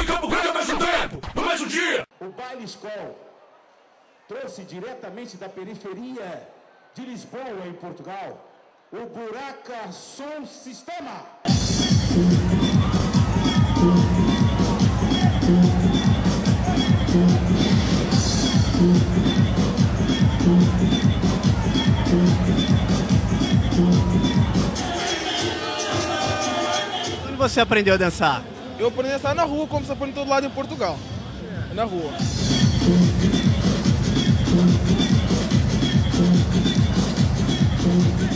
Caxias, Nova Iguaçu e Campo Grande ao mesmo tempo, no mesmo dia. O baile Skol trouxe diretamente da periferia de Lisboa, em Portugal, o Buraca Som Sistema. Onde você aprendeu a dançar? Eu aprendi a dançar na rua, como se aprende todo lado em Portugal. Na rua.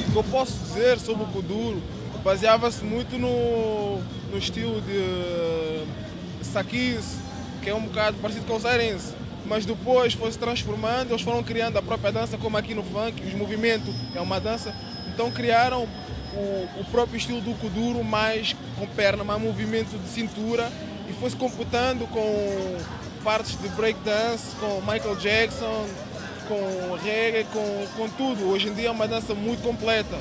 O que eu posso dizer sobre o Kuduro baseava-se muito no, no estilo de Sakis, que é um bocado parecido com o Sairense. Mas depois foi se transformando, eles foram criando a própria dança, como aqui no funk, os movimentos é uma dança. Então criaram o, o próprio estilo do Kuduro, mais com perna, mais movimento de cintura, e foi-se computando com partes de breakdance, com Michael Jackson, com reggae, com, com tudo. Hoje em dia é uma dança muito completa.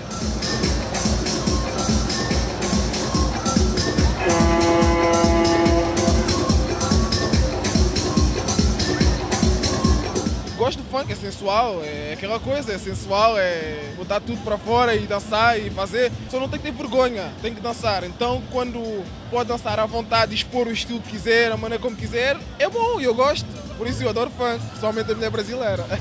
Gosto do funk, é sensual, é aquela coisa, é sensual, é botar tudo para fora e dançar e fazer. Só não tem que ter vergonha, tem que dançar. Então, quando pode dançar à vontade, expor o estilo que quiser, a maneira como quiser, é bom e eu gosto. Por isso eu adoro funk, principalmente a mulher brasileira.